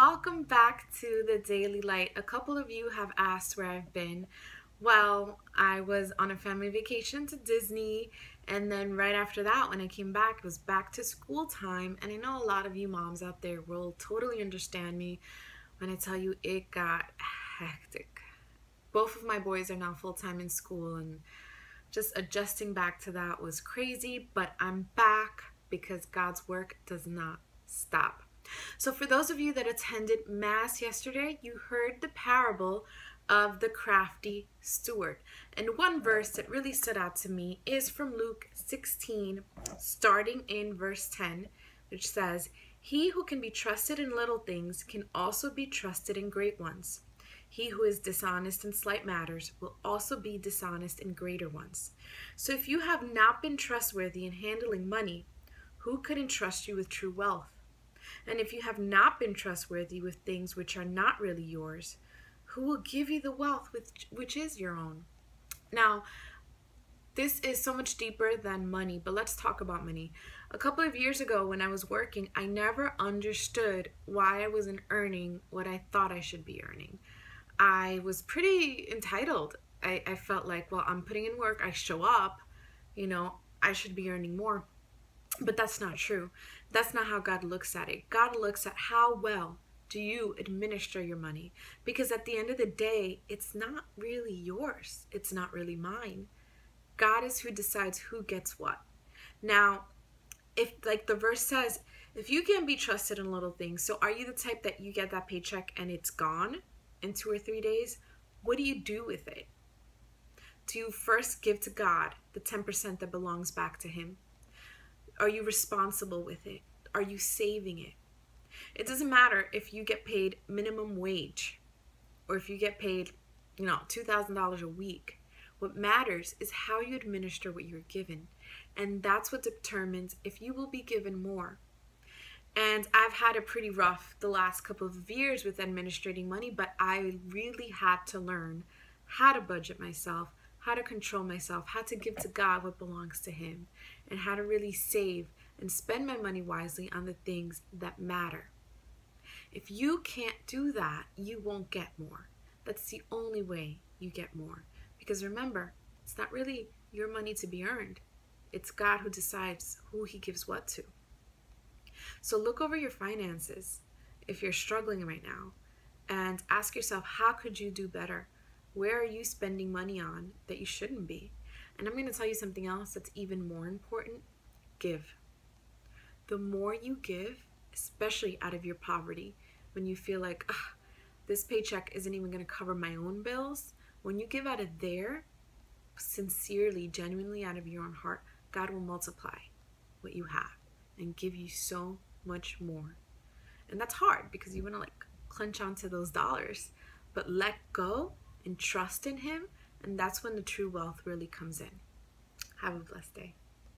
welcome back to the Daily Light. A couple of you have asked where I've been. Well, I was on a family vacation to Disney, and then right after that, when I came back, it was back to school time. And I know a lot of you moms out there will totally understand me when I tell you it got hectic. Both of my boys are now full time in school, and just adjusting back to that was crazy, but I'm back because God's work does not stop. So, for those of you that attended Mass yesterday, you heard the parable of the crafty steward. And one verse that really stood out to me is from Luke 16, starting in verse 10, which says, He who can be trusted in little things can also be trusted in great ones. He who is dishonest in slight matters will also be dishonest in greater ones. So if you have not been trustworthy in handling money, who could entrust you with true wealth? And if you have not been trustworthy with things which are not really yours, who will give you the wealth which, which is your own? Now, this is so much deeper than money, but let's talk about money. A couple of years ago, when I was working, I never understood why I wasn't earning what I thought I should be earning. I was pretty entitled. I, I felt like, well, I'm putting in work, I show up, you know, I should be earning more. But that's not true. That's not how God looks at it. God looks at how well do you administer your money? Because at the end of the day, it's not really yours. It's not really mine. God is who decides who gets what. Now, if like the verse says, if you can't be trusted in little things, so are you the type that you get that paycheck and it's gone in two or three days? What do you do with it? Do you first give to God the 10% that belongs back to Him? Are you responsible with it? Are you saving it? It doesn't matter if you get paid minimum wage or if you get paid, you know, $2,000 a week. What matters is how you administer what you're given. And that's what determines if you will be given more. And I've had it pretty rough the last couple of years with administrating money, but I really had to learn how to budget myself, how to control myself, how to give to God what belongs to Him, and how to really save and spend my money wisely on the things that matter. If you can't do that, you won't get more. That's the only way you get more. Because remember, it's not really your money to be earned, it's God who decides who He gives what to. So look over your finances if you're struggling right now and ask yourself, how could you do better? Where are you spending money on that you shouldn't be? And I'm going to tell you something else that's even more important give. The more you give, especially out of your poverty, when you feel like, this paycheck isn't even going to cover my own bills, when you give out of there, sincerely, genuinely out of your own heart, God will multiply what you have and give you so much more. And that's hard because you want to like clench onto those dollars, but let go and trust in Him, and that's when the true wealth really comes in. Have a blessed day.